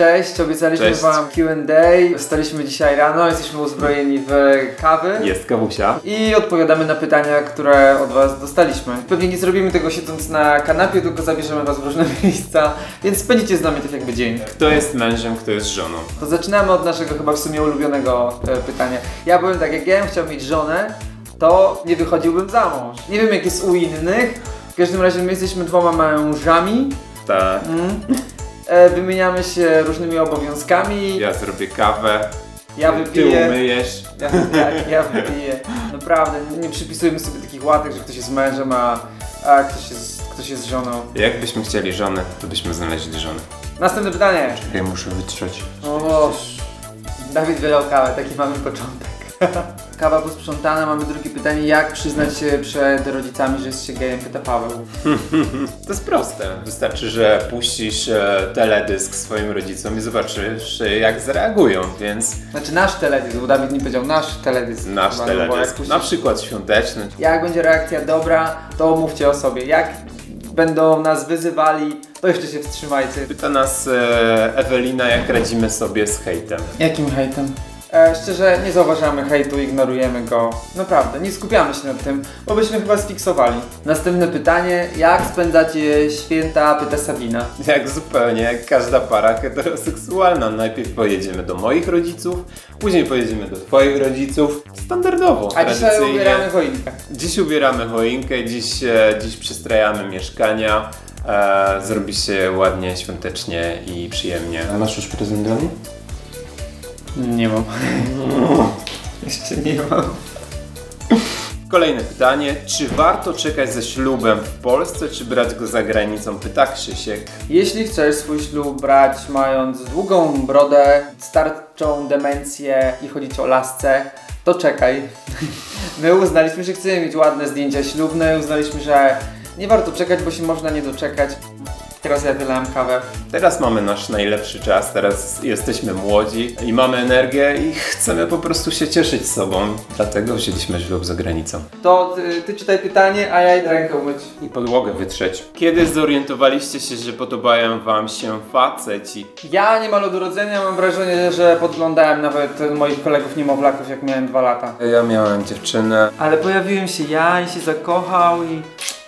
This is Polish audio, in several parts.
Cześć, obiecaliśmy Cześć. wam Q&A. Wstaliśmy dzisiaj rano, jesteśmy uzbrojeni w kawy. Jest kawusia. I odpowiadamy na pytania, które od was dostaliśmy. Pewnie nie zrobimy tego siedząc na kanapie, tylko zabierzemy was w różne miejsca, więc spędzicie z nami tak jakby dzień. Kto jest mężem, kto jest żoną? To zaczynamy od naszego chyba w sumie ulubionego e, pytania. Ja powiem tak, jak ja bym chciał mieć żonę, to nie wychodziłbym za mąż. Nie wiem jak jest u innych. W każdym razie my jesteśmy dwoma mężami. Tak. Mm. E, wymieniamy się różnymi obowiązkami. Ja zrobię kawę. Ja Ty wypiję. umyjesz. Ja, ja, ja wypiję. Naprawdę, nie przypisujemy sobie takich łatek, że ktoś jest mężem, a, a ktoś, jest, ktoś jest żoną. Jakbyśmy chcieli żonę, to byśmy znaleźli żonę. Następne pytanie. Ja muszę wytrzeć. O, Dawid wylał kawę, taki mamy początek. Kawa posprzątana, mamy drugie pytanie. Jak przyznać się przed rodzicami, że jest się gejem? Pyta Paweł. To jest proste. Wystarczy, że puścisz e, teledysk swoim rodzicom i zobaczysz, e, jak zareagują, więc Znaczy nasz teledysk, bo Dawid nie powiedział nasz teledysk. nasz Chyba, teledysk, puścisz- na przykład świąteczny, Jak będzie reakcja dobra, to mówcie o sobie. Jak będą nas wyzywali, to jeszcze się wstrzymajcie. Pyta nas e, Ewelina, jak radzimy sobie z hejtem. Jakim hejtem? E, szczerze, nie zauważamy hejtu, ignorujemy go. Naprawdę, nie skupiamy się nad tym, bo byśmy chyba sfiksowali. Następne pytanie. Jak spędzacie święta? Pyta Sabina. Jak zupełnie, jak każda para heteroseksualna. Najpierw pojedziemy do moich rodziców, później pojedziemy do twoich rodziców. Standardowo, A dzisiaj ubieramy choinkę. Dziś ubieramy choinkę, dziś, e, dziś przystrajamy mieszkania. E, zrobi się ładnie, świątecznie i przyjemnie. A masz już prezent dla mnie? Nie mam. Jeszcze nie mam. Kolejne pytanie. Czy warto czekać ze ślubem w Polsce, czy brać go za granicą? Pyta Krzysiek. Jeśli chcesz swój ślub brać mając długą brodę, starczą demencję i chodzić o lasce, to czekaj. My uznaliśmy, że chcemy mieć ładne zdjęcia ślubne, uznaliśmy, że nie warto czekać, bo się można nie doczekać. Teraz ja wylałem kawę. Teraz mamy nasz najlepszy czas, teraz jesteśmy młodzi i mamy energię i chcemy po prostu się cieszyć sobą. Dlatego wzięliśmy ślub za granicą. To ty, ty czytaj pytanie, a ja idę rękę umyć. I podłogę wytrzeć. Kiedy zorientowaliście się, że podobają wam się faceci? Ja niemal od urodzenia mam wrażenie, że podglądałem nawet moich kolegów niemowlaków, jak miałem dwa lata. Ja miałem dziewczynę Ale pojawiłem się ja i się zakochał i...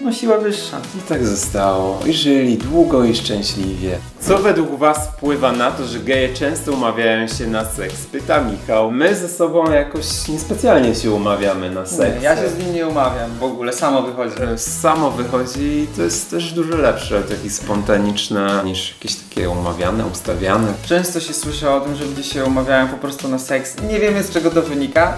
No siła wyższa. i tak zostało. I żyli długo i szczęśliwie. Co według was wpływa na to, że geje często umawiają się na seks? Pyta Michał. My ze sobą jakoś niespecjalnie się umawiamy na seks. Nie, ja się z nim nie umawiam w ogóle, samo wychodzi. E, Samo wychodzi i to jest też dużo lepsze, takie spontaniczne niż jakieś takie umawiane, ustawiane. Często się słyszy o tym, że ludzie się umawiają po prostu na seks. Nie wiemy z czego to wynika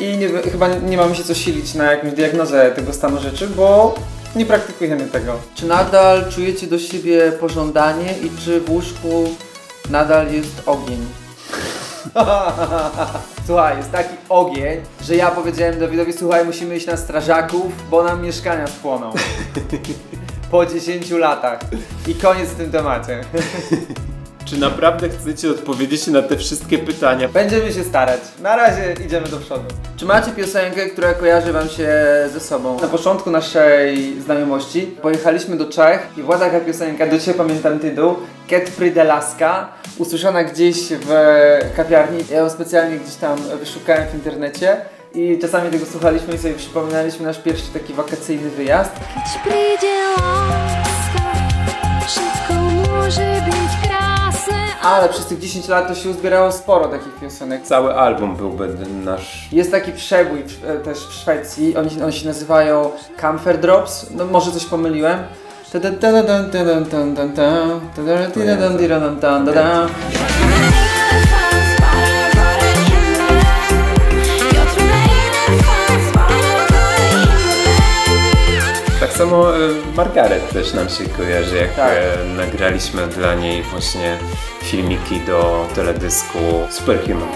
i nie, chyba nie mamy się co silić na jakąś diagnozę tego stanu rzeczy, bo nie praktykujemy tego. Czy nadal czujecie do siebie pożądanie i czy w łóżku nadal jest ogień? Słuchaj, jest taki ogień, że ja powiedziałem Dawidowi, słuchaj, musimy iść na strażaków, bo nam mieszkania spłoną. Po 10 latach. I koniec w tym temacie. Czy naprawdę chcecie odpowiedzieć na te wszystkie pytania? Będziemy się starać. Na razie idziemy do przodu. Czy macie piosenkę, która kojarzy wam się ze sobą? Na początku naszej znajomości pojechaliśmy do Czech i była taka piosenka, do dzisiaj pamiętam tytuł, Ket Pridelaska, usłyszana gdzieś w kawiarni. Ja ją specjalnie gdzieś tam wyszukałem w internecie i czasami tego słuchaliśmy i sobie przypominaliśmy nasz pierwszy taki wakacyjny wyjazd. Choć przyjdzie laska, szybko może być. Ale przez tych 10 lat to się uzbierało sporo takich piosenek. Cały album byłby nasz. Jest taki przebój e, też w Szwecji, oni, oni się nazywają Camphor Drops, no może coś pomyliłem. Tak samo e, Margaret też nam się kojarzy, jak Tak. e, nagraliśmy dla niej właśnie filmiki do teledysku Superhuman.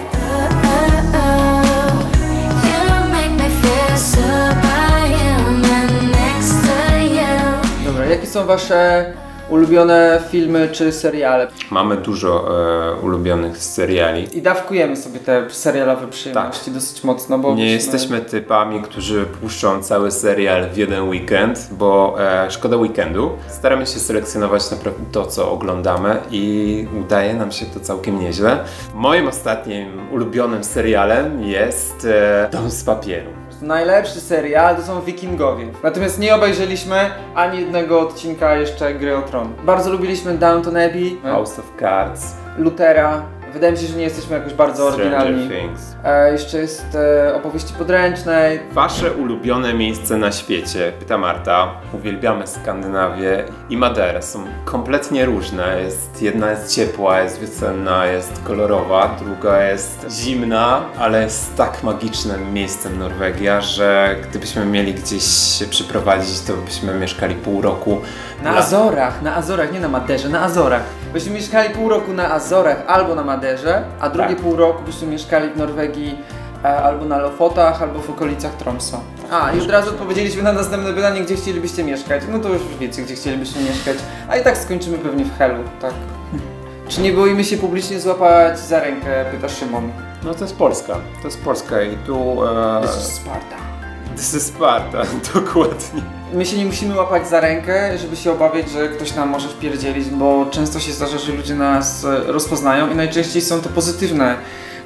Dobra, jakie są wasze Ulubione filmy czy seriale. Mamy dużo e, ulubionych seriali. I dawkujemy sobie te serialowe przyjemności dosyć mocno, bo Nie byśmy- jesteśmy typami, którzy puszczą cały serial w jeden weekend, bo e, szkoda weekendu. Staramy się selekcjonować naprawdę to, co oglądamy i udaje nam się to całkiem nieźle. Moim ostatnim ulubionym serialem jest e, Dom z papieru. Najlepszy serial to są Wikingowie. Natomiast nie obejrzeliśmy ani jednego odcinka jeszcze Gry o Tron. Bardzo lubiliśmy Downton Abbey, House of Cards, Lutera. Wydaje mi się, że nie jesteśmy jakoś bardzo oryginalni. Things. E, jeszcze jest e, opowieści podręcznej. Wasze ulubione miejsce na świecie? Pyta Marta. Uwielbiamy Skandynawię i Maderę. Są kompletnie różne. Jest, jedna jest ciepła, jest wiosenna, jest kolorowa, druga jest zimna, ale jest tak magicznym miejscem Norwegia, że gdybyśmy mieli gdzieś się przyprowadzić, to byśmy mieszkali pół roku. Na Azorach, na Azorach, nie na Maderze, na Azorach. Byśmy mieszkali pół roku na Azorach albo na Maderze, a drugie Tak. pół roku byśmy mieszkali w Norwegii e, albo na Lofotach, albo w okolicach Tromsø. A, i od razu odpowiedzieliśmy na następne pytanie, gdzie chcielibyście mieszkać. No to już wiecie, gdzie chcielibyście mieszkać. A i tak skończymy pewnie w Helu, tak. Czy nie boimy się publicznie złapać za rękę, pyta Szymon. No to jest Polska. To jest Polska i tu... E, This is Sparta. This is Sparta, dokładnie. My się nie musimy łapać za rękę, żeby się obawiać, że ktoś nam może wpierdzielić, bo często się zdarza, że ludzie nas e, rozpoznają i najczęściej są to pozytywne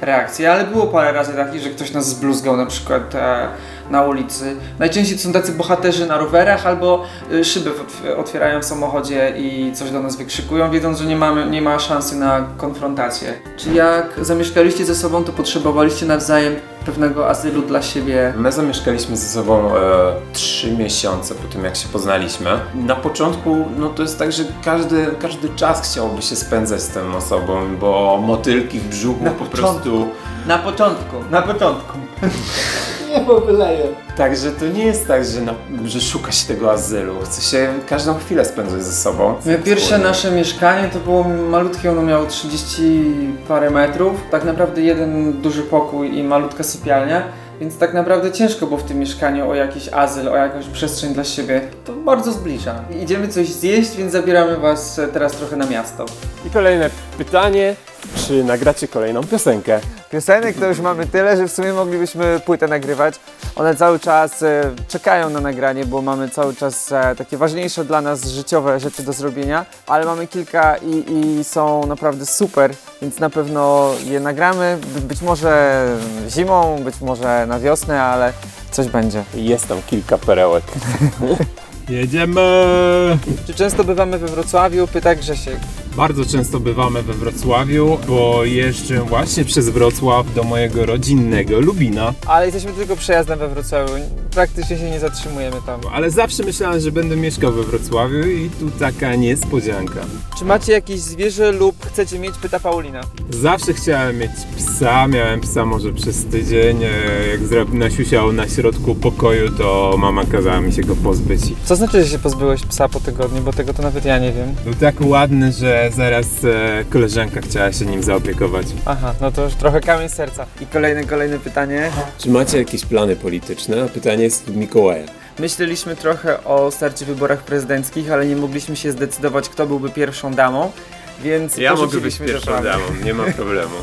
reakcje, ale było parę razy takich, że ktoś nas zbluzgał na przykład e, na ulicy. Najczęściej to są tacy bohaterzy na rowerach albo e, szyby otwierają w samochodzie i coś do nas wykrzykują, wiedząc, że nie, mamy, nie ma szansy na konfrontację. Czy jak zamieszkaliście ze sobą, to potrzebowaliście nawzajem pewnego azylu dla siebie? My zamieszkaliśmy ze sobą e, trzy miesiące po tym, jak się poznaliśmy. Na początku, no to jest tak, że każdy, każdy czas chciałoby się spędzać z tą osobą, bo motylki w brzuchu Na po początku. prostu... Na początku, na początku. Nie powyleję. Także to nie jest tak, że, na, że szuka się tego azylu. Chce się każdą chwilę spędzać ze sobą. Moje pierwsze nasze mieszkanie to było malutkie, ono miało 30 parę metrów. Tak naprawdę jeden duży pokój i malutka sypialnia. Więc tak naprawdę ciężko było w tym mieszkaniu o jakiś azyl, o jakąś przestrzeń dla siebie. To bardzo zbliża. Idziemy coś zjeść, więc zabieramy Was teraz trochę na miasto. I kolejne pytanie, czy nagracie kolejną piosenkę? Piosenek to już mamy tyle, że w sumie moglibyśmy płytę nagrywać. One cały czas e, czekają na nagranie, bo mamy cały czas e, takie ważniejsze dla nas życiowe rzeczy do zrobienia, ale mamy kilka i, i są naprawdę super, więc na pewno je nagramy. By, być może zimą, być może na wiosnę, ale coś będzie. Jest tam kilka perełek. Jedziemy! Czy często bywamy we Wrocławiu? Pyta Grzesiek. Bardzo często bywamy we Wrocławiu, bo jeżdżę właśnie przez Wrocław do mojego rodzinnego Lubina. Ale jesteśmy tylko przejazdem we Wrocławiu, praktycznie się nie zatrzymujemy tam. Ale zawsze myślałem, że będę mieszkał we Wrocławiu i tu taka niespodzianka. Czy macie jakieś zwierzę lub chcecie mieć? Pyta Paulina. Zawsze chciałem mieć psa, miałem psa może przez tydzień. e, Jak nasiusiał na środku pokoju, to mama kazała mi się go pozbyć. Co znaczy, że się pozbyłeś psa po tygodniu, bo tego to nawet ja nie wiem. Był tak ładny, że zaraz e, koleżanka chciała się nim zaopiekować. Aha, no to już trochę kamień serca. I kolejne, kolejne pytanie. Czy macie jakieś plany polityczne? Pytanie jest Mikołaja. Myśleliśmy trochę o starcie w wyborach prezydenckich, ale nie mogliśmy się zdecydować, kto byłby pierwszą damą, więc Ja mogę być pierwszą damą, nie ma problemu.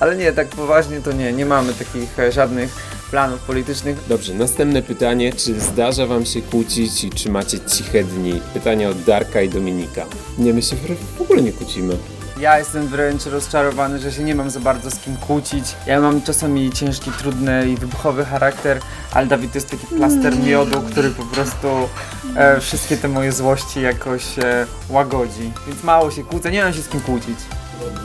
Ale nie, tak poważnie to nie, nie mamy takich e, żadnych planów politycznych. Dobrze, następne pytanie. Czy zdarza wam się kłócić i czy macie ciche dni? Pytanie od Darka i Dominika. Nie, my się w w ogóle nie kłócimy. Ja jestem wręcz rozczarowany, że się nie mam za bardzo z kim kłócić. Ja mam czasami ciężki, trudny i wybuchowy charakter, ale Dawid to jest taki plaster miodu, który po prostu e, wszystkie te moje złości jakoś e, łagodzi. Więc mało się kłócę, nie mam się z kim kłócić.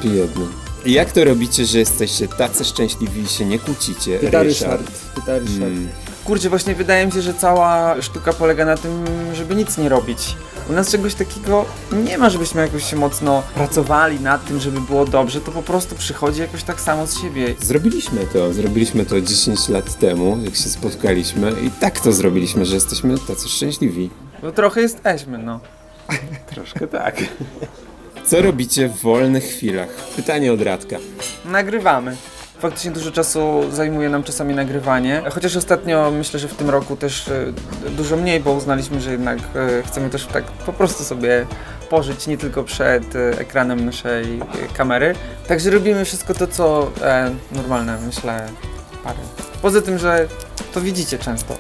Biedny. Jak to robicie, że jesteście tacy szczęśliwi i się nie kłócicie? Pyta Ryszard. Mm. Kurczę, właśnie wydaje mi się, że cała sztuka polega na tym, żeby nic nie robić. U nas czegoś takiego nie ma, żebyśmy jakoś się mocno pracowali nad tym, żeby było dobrze. To po prostu przychodzi jakoś tak samo z siebie. Zrobiliśmy to, zrobiliśmy to 10 lat temu, jak się spotkaliśmy i tak to zrobiliśmy, że jesteśmy tacy szczęśliwi. No trochę jesteśmy, no. Troszkę tak. Co robicie w wolnych chwilach? Pytanie od Radka. Nagrywamy. Faktycznie dużo czasu zajmuje nam czasami nagrywanie, chociaż ostatnio myślę, że w tym roku też e, dużo mniej, bo uznaliśmy, że jednak e, chcemy też tak po prostu sobie pożyć nie tylko przed e, ekranem naszej kamery. Także robimy wszystko to, co normalne, myślę, pary. Poza tym, że to widzicie często.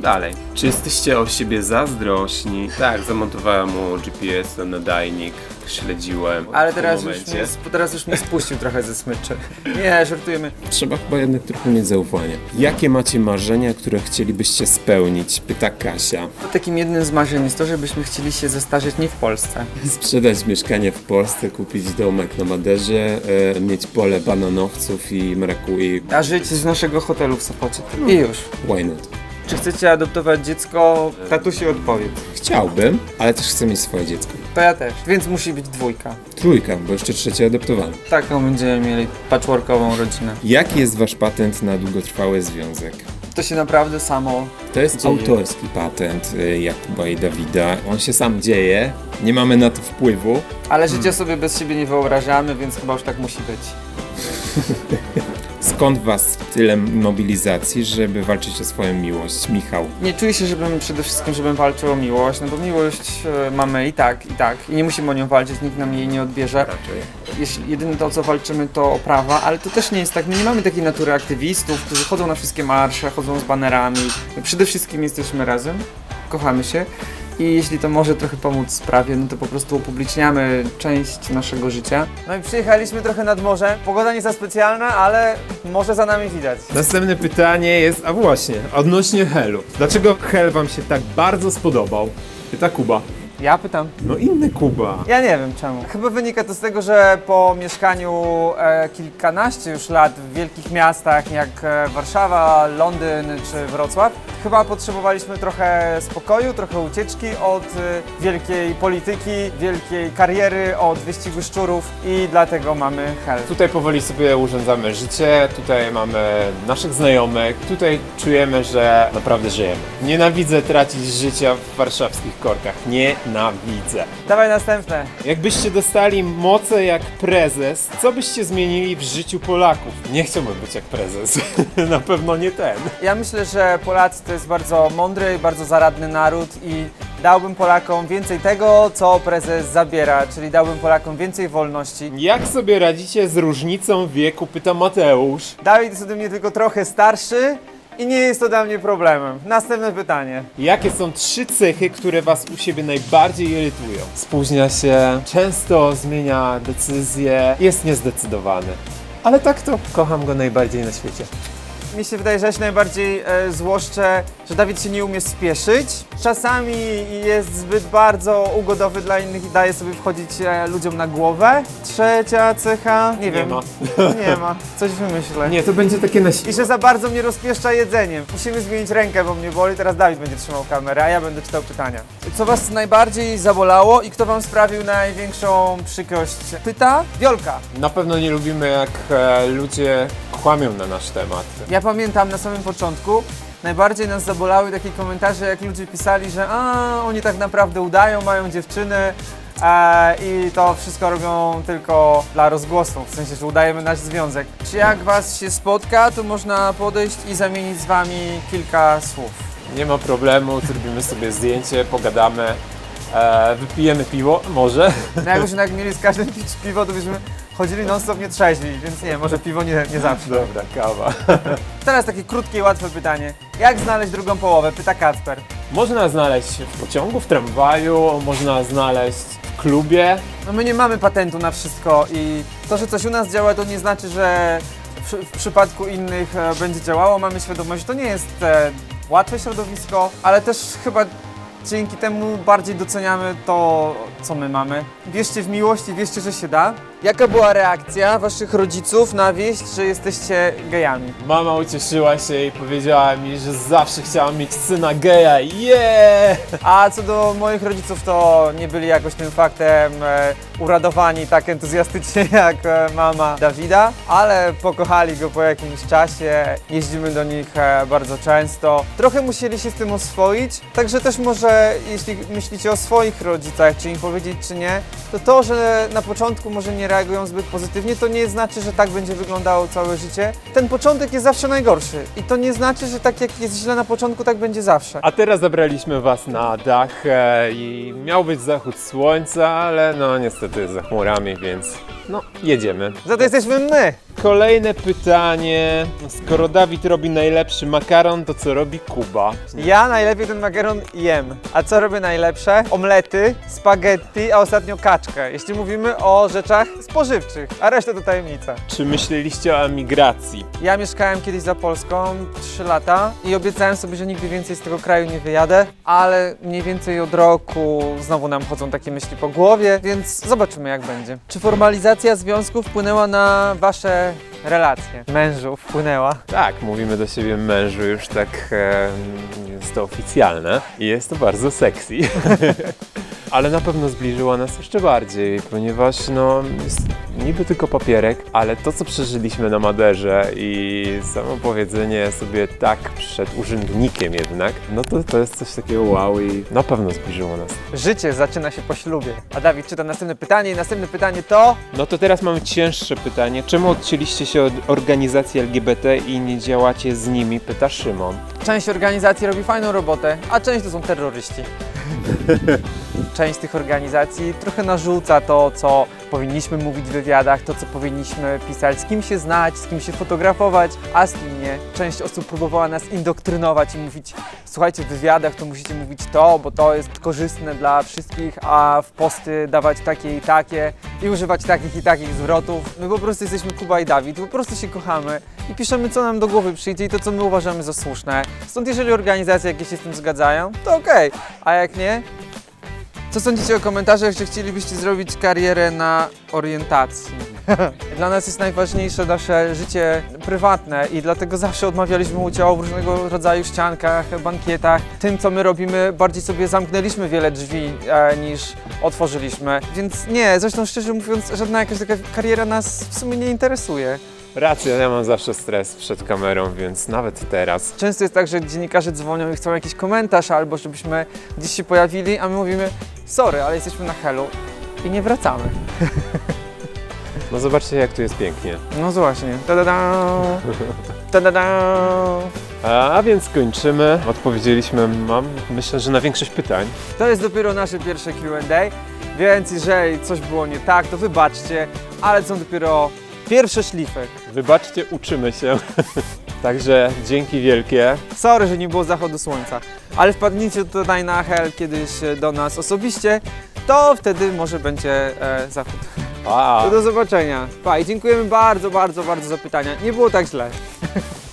Dalej. Czy jesteście o siebie zazdrośni? Tak, zamontowałem mu GPS na nadajnik, śledziłem. Ale teraz już, mnie, sp- teraz już mnie spuścił trochę ze smyczy. Nie, żartujemy. Trzeba chyba jednak trochę mieć zaufanie. Jakie macie marzenia, które chcielibyście spełnić? Pyta Kasia. Takim jednym z marzeń jest to, żebyśmy chcieli się zestarzeć nie w Polsce. Sprzedać mieszkanie w Polsce, kupić domek na Maderze, e, mieć pole bananowców i marakui. A żyć z naszego hotelu w Sopocie. I już. Why not? Czy chcecie adoptować dziecko? Tatusi odpowiedz. Chciałbym, ale też chcę mieć swoje dziecko. To ja też. Więc musi być dwójka. Trójka, bo jeszcze trzecie adoptowane. Taką będziemy mieli patchworkową rodzinę. Jaki jest wasz patent na długotrwały związek? To się naprawdę samo To jest Dzieje. autorski patent y, Jakuba i Dawida. On się sam dzieje, nie mamy na to wpływu. Ale życia sobie bez siebie nie wyobrażamy, więc chyba już tak musi być. Skąd was tyle mobilizacji, żeby walczyć o swoją miłość? Michał. Nie czuję się, żebym przede wszystkim, żebym walczył o miłość, no bo miłość e, mamy i tak, i tak. I nie musimy o nią walczyć, nikt nam jej nie odbierze. Raczej. Jeśli jedyne to, o co walczymy, to o prawa, ale to też nie jest tak. My nie mamy takiej natury aktywistów, którzy chodzą na wszystkie marsze, chodzą z banerami. My przede wszystkim jesteśmy razem, kochamy się. I jeśli to może trochę pomóc sprawie, no to po prostu upubliczniamy część naszego życia. No i przyjechaliśmy trochę nad morze. Pogoda nie za specjalna, ale morze za nami widać. Następne pytanie jest, a właśnie, odnośnie Helu. Dlaczego Hel wam się tak bardzo spodobał? Pyta Kuba. Ja pytam. No inny Kuba. Ja nie wiem czemu. Chyba wynika to z tego, że po mieszkaniu e, kilkanaście już lat w wielkich miastach jak e, Warszawa, Londyn czy Wrocław, chyba potrzebowaliśmy trochę spokoju, trochę ucieczki od e, wielkiej polityki, wielkiej kariery, od wyścigu szczurów i dlatego mamy Hel. Tutaj powoli sobie urządzamy życie, tutaj mamy naszych znajomych, tutaj czujemy, że naprawdę żyjemy. Nienawidzę tracić życia w warszawskich korkach. Nienawidzę. Dawaj następne. Jakbyście dostali moce jak prezes, co byście zmienili w życiu Polaków? Nie chciałbym być jak prezes. Na pewno nie ten. Ja myślę, że Polacy jest bardzo mądry i bardzo zaradny naród i dałbym Polakom więcej tego, co prezes zabiera, czyli dałbym Polakom więcej wolności. Jak sobie radzicie z różnicą wieku? Pyta Mateusz. Dawid jest ode mnie tylko trochę starszy i nie jest to dla mnie problemem. Następne pytanie. Jakie są trzy cechy, które was u siebie najbardziej irytują? Spóźnia się, często zmienia decyzje, jest niezdecydowany. Ale tak to kocham go najbardziej na świecie. Mi się wydaje, że ja się najbardziej e, złoszczę, że Dawid się nie umie spieszyć. Czasami jest zbyt bardzo ugodowy dla innych i daje sobie wchodzić e, ludziom na głowę. Trzecia cecha, nie wiem. ma. Nie ma. Coś wymyślę. Nie, to będzie takie na I że za bardzo mnie rozpieszcza jedzeniem. Musimy zmienić rękę, bo mnie boli. Teraz Dawid będzie trzymał kamerę, a ja będę czytał pytania. Co was najbardziej zabolało i kto wam sprawił największą przykrość? Pyta Wiolka. Na pewno nie lubimy, jak e, ludzie kłamią na nasz temat. Ja pamiętam na samym początku, najbardziej nas zabolały takie komentarze, jak ludzie pisali, że a, oni tak naprawdę udają, mają dziewczyny e, i to wszystko robią tylko dla rozgłosu, w sensie, że udajemy nasz związek. Czy jak was się spotka, to można podejść i zamienić z wami kilka słów. Nie ma problemu, zrobimy sobie zdjęcie, pogadamy, e, wypijemy piwo, może. No jakbyśmy tak mieli z każdym pić piwo, to byśmy chodzili non-stop nie trzeźwi, więc nie, może piwo nie, nie zawsze. Dobra, kawa. Teraz takie krótkie i łatwe pytanie. Jak znaleźć drugą połowę? Pyta Kacper. Można znaleźć w pociągu, w tramwaju, można znaleźć w klubie. No my nie mamy patentu na wszystko i to, że coś u nas działa, to nie znaczy, że w, w przypadku innych e, będzie działało. Mamy świadomość, że to nie jest e, łatwe środowisko, ale też chyba dzięki temu bardziej doceniamy to, co my mamy. Wierzcie w miłość i wierzcie, że się da. Jaka była reakcja waszych rodziców na wieść, że jesteście gejami? Mama ucieszyła się i powiedziała mi, że zawsze chciała mieć syna geja. Yeah! A co do moich rodziców, to nie byli jakoś tym faktem e, uradowani tak entuzjastycznie jak e, mama Dawida, ale pokochali go po jakimś czasie. Jeździmy do nich e, bardzo często. Trochę musieli się z tym oswoić, także też może jeśli myślicie o swoich rodzicach, czy im powiedzieć, czy nie, to to, że na początku może nie reagują zbyt pozytywnie, to nie znaczy, że tak będzie wyglądało całe życie. Ten początek jest zawsze najgorszy i to nie znaczy, że tak jak jest źle na początku, tak będzie zawsze. A teraz zabraliśmy was na dach e, i miał być zachód słońca, ale no niestety za chmurami, więc no jedziemy. Za to jesteśmy my! Kolejne pytanie. Skoro Dawid robi najlepszy makaron, to co robi Kuba? Ja najlepiej ten makaron jem. A co robię najlepsze? Omlety, spaghetti, a ostatnio kaczkę. Jeśli mówimy o rzeczach spożywczych, a reszta to tajemnica. Czy myśleliście o emigracji? Ja mieszkałem kiedyś za Polską 3 lata i obiecałem sobie, że nigdy więcej z tego kraju nie wyjadę, ale mniej więcej od roku znowu nam chodzą takie myśli po głowie, więc zobaczymy jak będzie. Czy formalizacja związku wpłynęła na wasze relacje? Mężów wpłynęła. Tak, mówimy do siebie mężu już tak e, jest to oficjalne i jest to bardzo sexy. ale na pewno zbliżyła nas jeszcze bardziej, ponieważ no jest niby tylko papierek, ale to co przeżyliśmy na Maderze i samo powiedzenie sobie tak przed urzędnikiem jednak, no to to jest coś takiego wow i na pewno zbliżyło nas. Życie zaczyna się po ślubie. A Dawid czyta następne pytanie i następne pytanie to... No to teraz mamy cięższe pytanie. Czemu odcięliście się od organizacji LGBT i nie działacie z nimi? Pyta Szymon. Część organizacji robi fajną robotę, a część to są terroryści. Część tych organizacji trochę narzuca to, co powinniśmy mówić w wywiadach, to, co powinniśmy pisać, z kim się znać, z kim się fotografować, a z kim nie. Część osób próbowała nas indokrynować i mówić, słuchajcie, w wywiadach to musicie mówić to, bo to jest korzystne dla wszystkich, a w posty dawać takie i takie i używać takich i takich zwrotów. My po prostu jesteśmy Kuba i Dawid, po prostu się kochamy i piszemy, co nam do głowy przyjdzie i to, co my uważamy za słuszne. Stąd jeżeli organizacje jakieś się z tym zgadzają, to okej, a jak nie, co sądzicie o komentarzach, że chcielibyście zrobić karierę na orientacji? Dla nas jest najważniejsze nasze życie prywatne i dlatego zawsze odmawialiśmy udziału w różnego rodzaju ściankach, bankietach. Tym, co my robimy, bardziej sobie zamknęliśmy wiele drzwi e, niż otworzyliśmy. Więc nie, zresztą szczerze mówiąc, żadna jakaś taka kariera nas w sumie nie interesuje. Racja, ja mam zawsze stres przed kamerą, więc nawet teraz. Często jest tak, że dziennikarze dzwonią i chcą jakiś komentarz albo żebyśmy gdzieś się pojawili, a my mówimy sorry, ale jesteśmy na helu i nie wracamy. No zobaczcie jak tu jest pięknie. No właśnie. Ta-da-da! Ta-da-da! A, a więc kończymy. Odpowiedzieliśmy, mam, myślę, że na większość pytań. To jest dopiero nasze pierwsze Q&A, więc jeżeli coś było nie tak, to wybaczcie, ale są dopiero pierwsze szlify. Wybaczcie, uczymy się. Także dzięki wielkie. Sorry, że nie było zachodu słońca, ale wpadnijcie tutaj na Hel kiedyś do nas osobiście, to wtedy może będzie e, zachód. Pa! To do zobaczenia. Pa i dziękujemy bardzo, bardzo, bardzo za pytania. Nie było tak źle.